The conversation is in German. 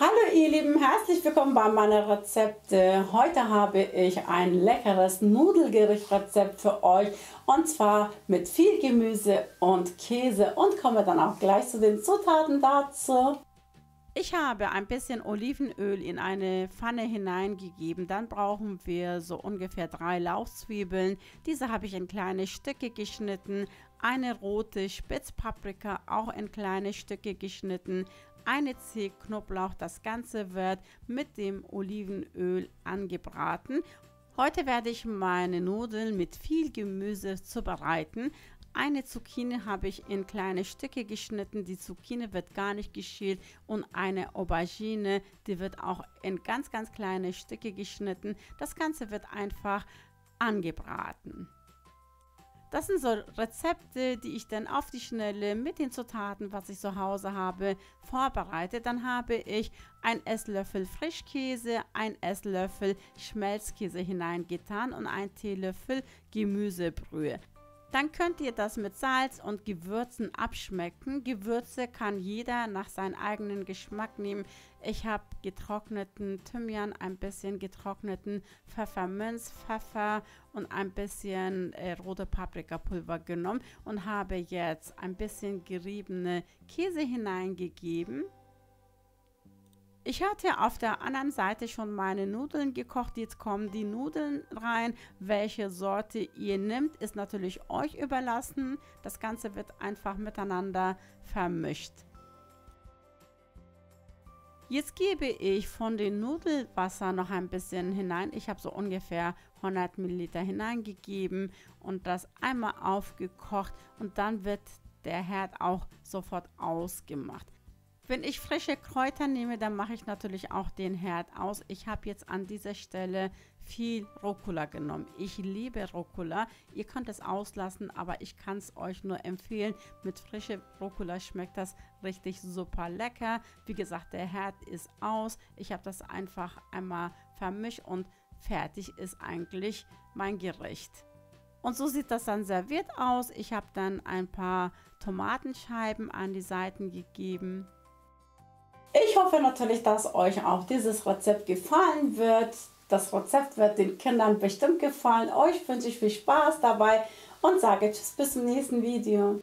Hallo ihr Lieben, herzlich willkommen bei meinen Rezepte. Heute habe ich ein leckeres Nudelgerichtrezept für euch und zwar mit viel Gemüse und Käse und komme dann auch gleich zu den Zutaten dazu. Ich habe ein bisschen Olivenöl in eine Pfanne hineingegeben. Dann brauchen wir so ungefähr drei Lauchzwiebeln. Diese habe ich in kleine Stücke geschnitten. Eine rote Spitzpaprika auch in kleine Stücke geschnitten. Eine Zehe Knoblauch. Das Ganze wird mit dem Olivenöl angebraten. Heute werde ich meine Nudeln mit viel Gemüse zubereiten. Eine Zucchini habe ich in kleine Stücke geschnitten. Die Zucchini wird gar nicht geschält. Und eine Aubergine, die wird auch in ganz, ganz kleine Stücke geschnitten. Das Ganze wird einfach angebraten. Das sind so Rezepte, die ich dann auf die Schnelle mit den Zutaten, was ich zu Hause habe, vorbereite. Dann habe ich ein Esslöffel Frischkäse, ein Esslöffel Schmelzkäse hineingetan und ein Teelöffel Gemüsebrühe. Dann könnt ihr das mit Salz und Gewürzen abschmecken. Gewürze kann jeder nach seinem eigenen Geschmack nehmen. Ich habe getrockneten Thymian, ein bisschen getrockneten Pfefferminz, Pfeffer und ein bisschen äh, rote Paprikapulver genommen und habe jetzt ein bisschen geriebene Käse hineingegeben. Ich hatte auf der anderen Seite schon meine Nudeln gekocht. Jetzt kommen die Nudeln rein. Welche Sorte ihr nehmt, ist natürlich euch überlassen. Das Ganze wird einfach miteinander vermischt. Jetzt gebe ich von dem Nudelwasser noch ein bisschen hinein. Ich habe so ungefähr 100 Milliliter hineingegeben und das einmal aufgekocht und dann wird der Herd auch sofort ausgemacht. Wenn ich frische Kräuter nehme, dann mache ich natürlich auch den Herd aus. Ich habe jetzt an dieser Stelle viel Rucola genommen. Ich liebe Rucola. Ihr könnt es auslassen, aber ich kann es euch nur empfehlen. Mit frischer Rucola schmeckt das richtig super lecker. Wie gesagt, der Herd ist aus. Ich habe das einfach einmal vermischt und fertig ist eigentlich mein Gericht. Und so sieht das dann serviert aus. Ich habe dann ein paar Tomatenscheiben an die Seiten gegeben. Ich hoffe natürlich, dass euch auch dieses Rezept gefallen wird. Das Rezept wird den Kindern bestimmt gefallen. Euch wünsche ich viel Spaß dabei und sage Tschüss bis zum nächsten Video.